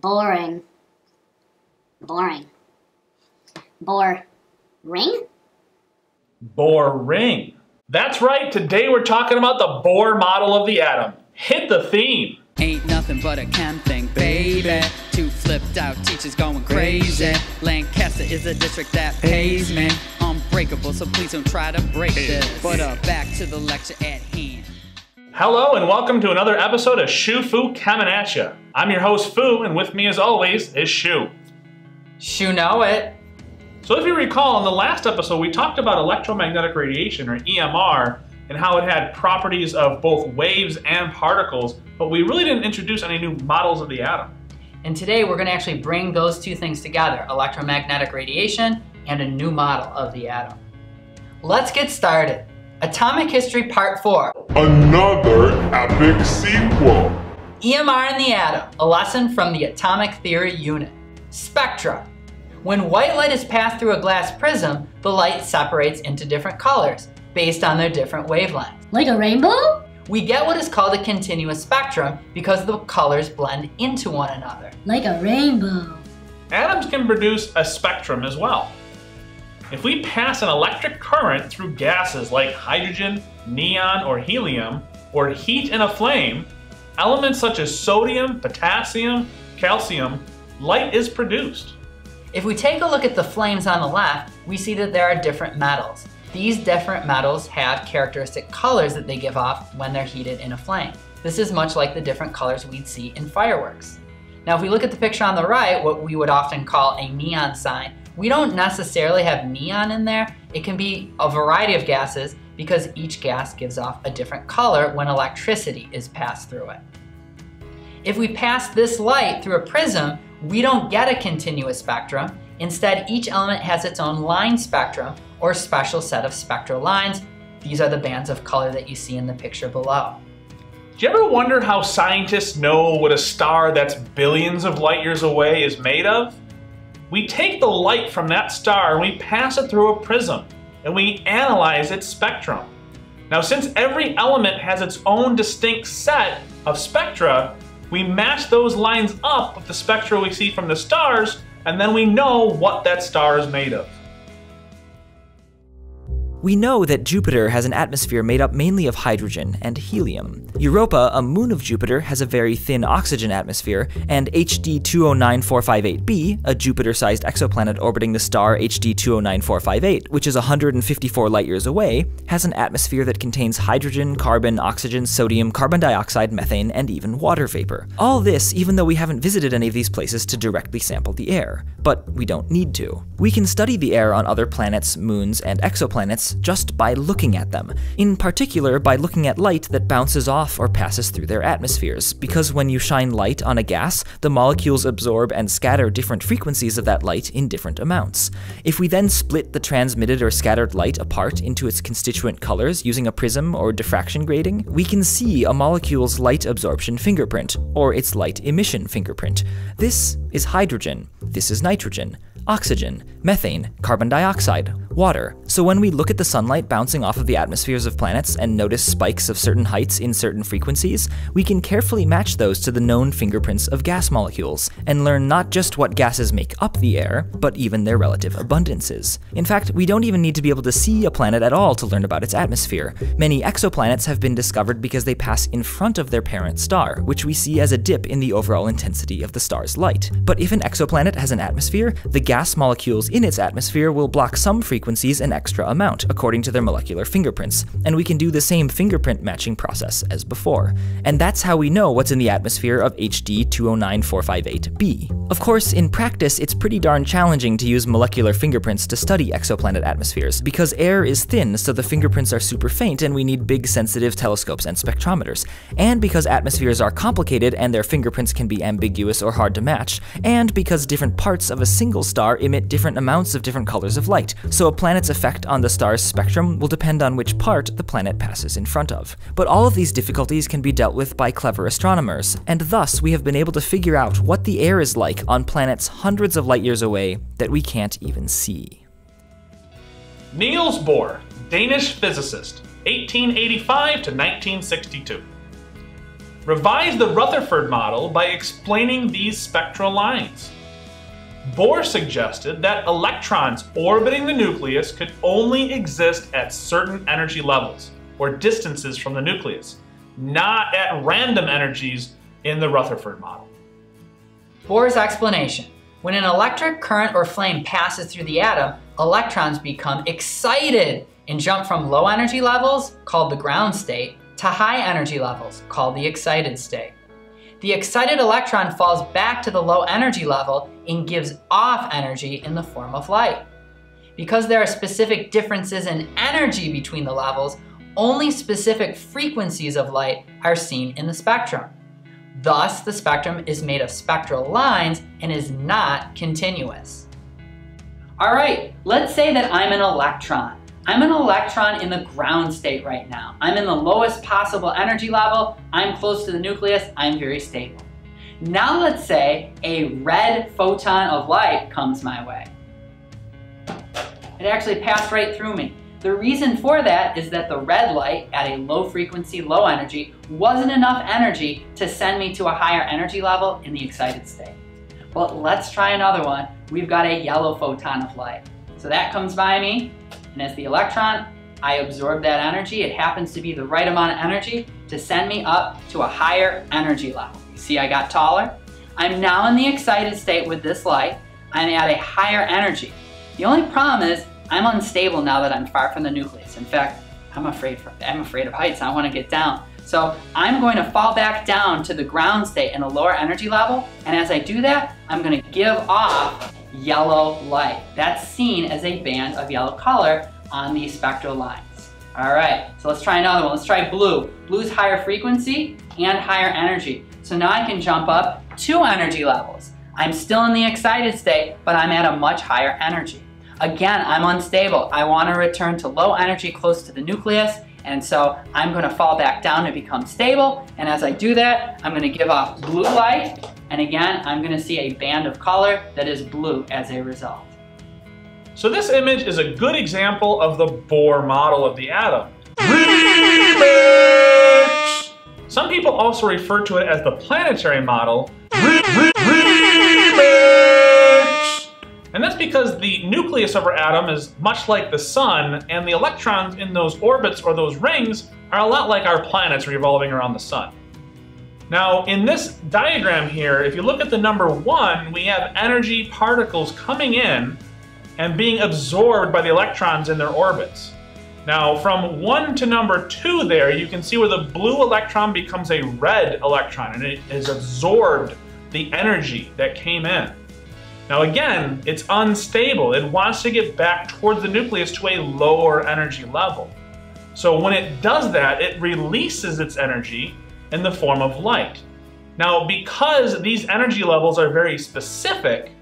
Boring. Boring. Bore. Ring? Boring. That's right, today we're talking about the Bohr model of the atom. Hit the theme. Ain't nothing but a chem thing, baby. Two flipped out teachers going crazy. Lancaster is a district that pays me. Unbreakable, so please don't try to break this. But uh, back to the lecture at hand. Hello and welcome to another episode of SchuFu Chemin' At Ya. I'm your host Fu, and with me as always is Schu. Shu know it. So if you recall, in the last episode we talked about electromagnetic radiation, or EMR, and how it had properties of both waves and particles, but we really didn't introduce any new models of the atom. And today we're going to actually bring those two things together, electromagnetic radiation and a new model of the atom. Let's get started. Atomic History Part 4. Another epic sequel. EMR in the atom, a lesson from the atomic theory unit. Spectra. When white light is passed through a glass prism, the light separates into different colors based on their different wavelengths. Like a rainbow? We get what is called a continuous spectrum because the colors blend into one another. Like a rainbow. Atoms can produce a spectrum as well. If we pass an electric current through gases like hydrogen, neon, or helium, or heat in a flame, elements such as sodium, potassium, calcium, light is produced. If we take a look at the flames on the left, we see that there are different metals. These different metals have characteristic colors that they give off when they're heated in a flame. This is much like the different colors we'd see in fireworks. Now if we look at the picture on the right, what we would often call a neon sign, we don't necessarily have neon in there. It can be a variety of gases because each gas gives off a different color when electricity is passed through it. If we pass this light through a prism, we don't get a continuous spectrum. Instead, each element has its own line spectrum or special set of spectral lines. These are the bands of color that you see in the picture below. Do you ever wonder how scientists know what a star that's billions of light years away is made of? We take the light from that star and we pass it through a prism and we analyze its spectrum. Now since every element has its own distinct set of spectra, we match those lines up with the spectra we see from the stars and then we know what that star is made of. We know that Jupiter has an atmosphere made up mainly of hydrogen and helium. Europa, a moon of Jupiter, has a very thin oxygen atmosphere, and HD 209458b, a Jupiter-sized exoplanet orbiting the star HD 209458, which is 154 light-years away, has an atmosphere that contains hydrogen, carbon, oxygen, sodium, carbon dioxide, methane, and even water vapor. All this even though we haven't visited any of these places to directly sample the air. But we don't need to. We can study the air on other planets, moons, and exoplanets just by looking at them, in particular by looking at light that bounces off or passes through their atmospheres, because when you shine light on a gas, the molecules absorb and scatter different frequencies of that light in different amounts. If we then split the transmitted or scattered light apart into its constituent colors using a prism or diffraction grating, we can see a molecule's light absorption fingerprint, or its light emission fingerprint. This is hydrogen, this is nitrogen, oxygen, methane, carbon dioxide, water. So when we look at the sunlight bouncing off of the atmospheres of planets and notice spikes of certain heights in certain frequencies, we can carefully match those to the known fingerprints of gas molecules, and learn not just what gases make up the air, but even their relative abundances. In fact, we don't even need to be able to see a planet at all to learn about its atmosphere. Many exoplanets have been discovered because they pass in front of their parent star, which we see as a dip in the overall intensity of the star's light. But if an exoplanet has an atmosphere, the gas molecules in its atmosphere will block some frequencies an extra amount, according to their molecular fingerprints, and we can do the same fingerprint matching process as before. And that's how we know what's in the atmosphere of HD 209458b. Of course, in practice, it's pretty darn challenging to use molecular fingerprints to study exoplanet atmospheres, because air is thin, so the fingerprints are super faint and we need big sensitive telescopes and spectrometers, and because atmospheres are complicated and their fingerprints can be ambiguous or hard to match, and because different parts of a single star emit different amounts of different colors of light, so a planet's effect on the star's spectrum will depend on which part the planet passes in front of. But all of these difficulties can be dealt with by clever astronomers, and thus we have been able to figure out what the air is like on planets hundreds of light years away that we can't even see. Niels Bohr, Danish physicist, 1885 to 1962. revised the Rutherford model by explaining these spectral lines. Bohr suggested that electrons orbiting the nucleus could only exist at certain energy levels or distances from the nucleus, not at random energies in the Rutherford model. Bohr's explanation. When an electric current or flame passes through the atom, electrons become excited and jump from low energy levels, called the ground state, to high energy levels, called the excited state. The excited electron falls back to the low energy level and gives off energy in the form of light. Because there are specific differences in energy between the levels, only specific frequencies of light are seen in the spectrum. Thus, the spectrum is made of spectral lines and is not continuous. All right, let's say that I'm an electron. I'm an electron in the ground state right now. I'm in the lowest possible energy level. I'm close to the nucleus. I'm very stable. Now let's say a red photon of light comes my way. It actually passed right through me. The reason for that is that the red light at a low frequency, low energy, wasn't enough energy to send me to a higher energy level in the excited state. But let's try another one. We've got a yellow photon of light. So that comes by me, and as the electron, I absorb that energy. It happens to be the right amount of energy to send me up to a higher energy level. See I got taller? I'm now in the excited state with this light. I'm at a higher energy. The only problem is I'm unstable now that I'm far from the nucleus. In fact, I'm afraid, for, I'm afraid of heights. I want to get down. So I'm going to fall back down to the ground state in a lower energy level. And as I do that, I'm going to give off yellow light. That's seen as a band of yellow color on these spectral lines. All right, so let's try another one. Let's try blue. Blue's higher frequency and higher energy. So now I can jump up two energy levels. I'm still in the excited state, but I'm at a much higher energy. Again, I'm unstable. I want to return to low energy close to the nucleus, and so I'm going to fall back down to become stable. And as I do that, I'm going to give off blue light, and again, I'm going to see a band of color that is blue as a result. So this image is a good example of the Bohr model of the atom. Some people also refer to it as the planetary model. And that's because the nucleus of our atom is much like the sun, and the electrons in those orbits or those rings are a lot like our planets revolving around the sun. Now, in this diagram here, if you look at the number one, we have energy particles coming in and being absorbed by the electrons in their orbits. Now, from one to number two there, you can see where the blue electron becomes a red electron and it has absorbed the energy that came in. Now again, it's unstable. It wants to get back towards the nucleus to a lower energy level. So when it does that, it releases its energy in the form of light. Now, because these energy levels are very specific,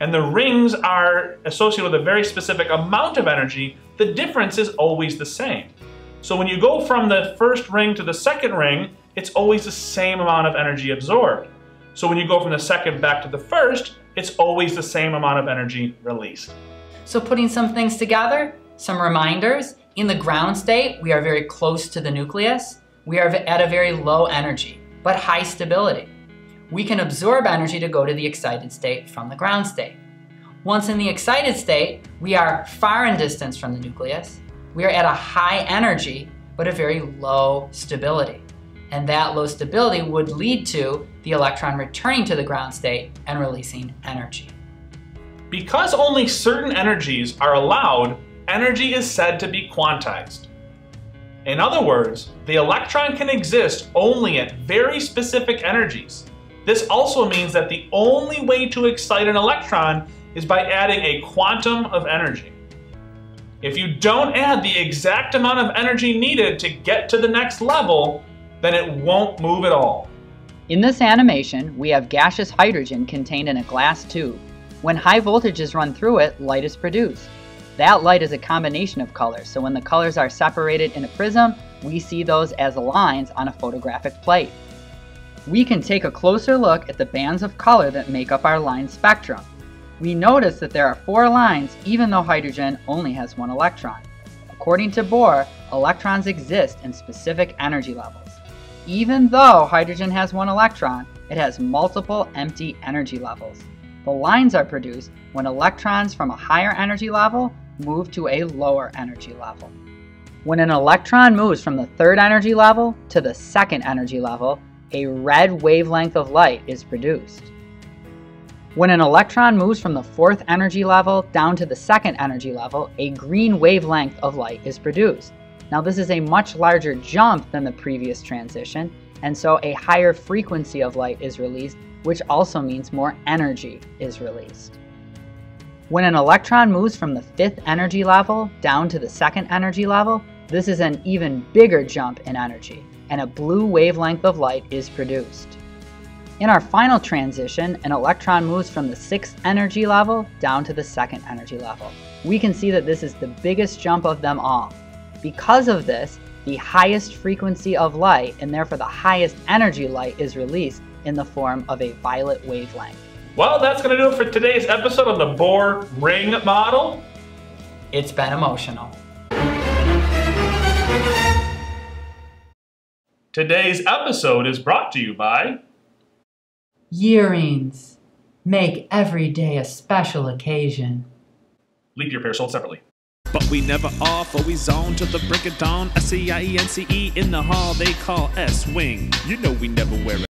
and the rings are associated with a very specific amount of energy, the difference is always the same. So when you go from the first ring to the second ring, it's always the same amount of energy absorbed. So when you go from the second back to the first, it's always the same amount of energy released. So putting some things together, some reminders, in the ground state, we are very close to the nucleus. We are at a very low energy, but high stability. We can absorb energy to go to the excited state from the ground state. Once in the excited state, we are far in distance from the nucleus. We are at a high energy, but a very low stability and that low stability would lead to the electron returning to the ground state and releasing energy. Because only certain energies are allowed, energy is said to be quantized. In other words, the electron can exist only at very specific energies. This also means that the only way to excite an electron is by adding a quantum of energy. If you don't add the exact amount of energy needed to get to the next level, then it won't move at all. In this animation, we have gaseous hydrogen contained in a glass tube. When high voltages run through it, light is produced. That light is a combination of colors, so when the colors are separated in a prism, we see those as lines on a photographic plate. We can take a closer look at the bands of color that make up our line spectrum. We notice that there are four lines even though hydrogen only has one electron. According to Bohr, electrons exist in specific energy levels. even though hydrogen has one electron, it has multiple empty energy levels. The lines are produced when electrons from a higher energy level move to a lower energy level. When an electron moves from the third energy level to the second energy level, a red wavelength of light is produced. When an electron moves from the fourth energy level down to the second energy level, a green wavelength of light is produced. Now this is a much larger jump than the previous transition, and so a higher frequency of light is released, which also means more energy is released. When an electron moves from the fifth energy level down to the second energy level, this is an even bigger jump in energy, and a blue wavelength of light is produced. In our final transition, an electron moves from the sixth energy level down to the second energy level. We can see that this is the biggest jump of them all. Because of this, the highest frequency of light and therefore the highest energy light is released in the form of a violet wavelength. Well, that's going to do it for today's episode of the Bohr ring model. It's been emotional. Today's episode is brought to you by Yearings. Make every day a special occasion. Leap Year Pair sold separately. But we never off, always zone to the break of dawn. S C I E N C E in the hall they call S Wing. You know we never wear it.